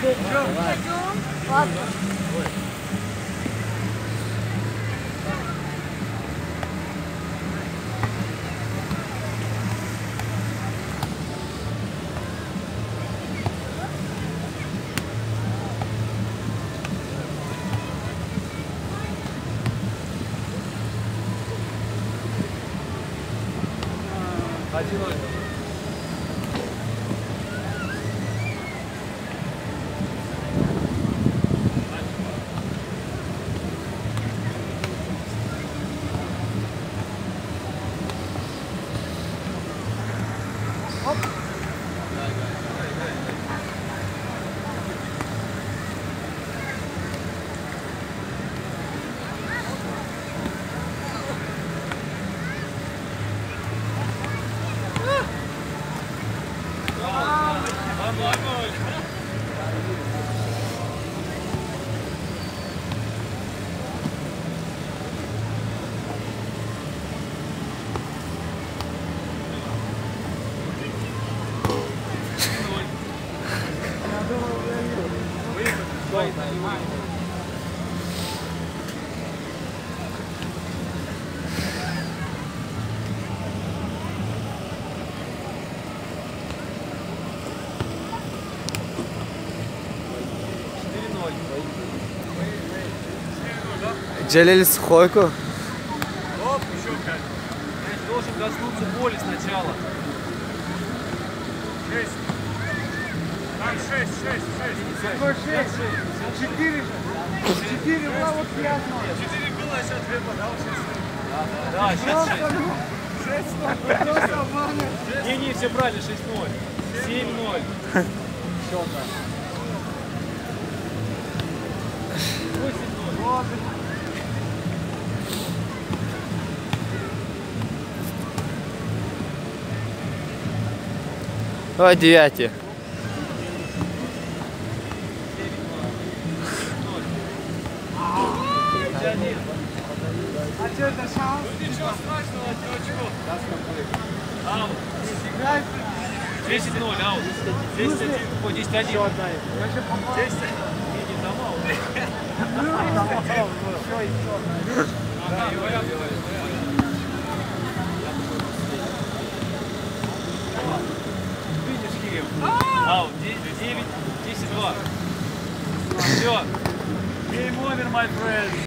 아, 마지막으로 Hop. Джалиль Сухойку. Оп, еще пять. Мяч должен коснуться боли сначала. Шесть. Там шесть, шесть, шесть. Какой шесть? Четыре же. Четыре было вот ясно. Четыре было, а сейчас две подал, сейчас. Да, сейчас шесть. Шесть, ноль. Просто обманывает. Не, не, все правильно, 6-0. 7-0. Счета. 8-0. Давай девяти. А что это шанс? Ничего страшного, очко. Аут. Играй. 10-0, аут. 10-1. О, 10-1. 10 Я же попал. Не, не там аут. Видишь, Кирилл? Аут. 9, 10-2. Все. Game over, my friend.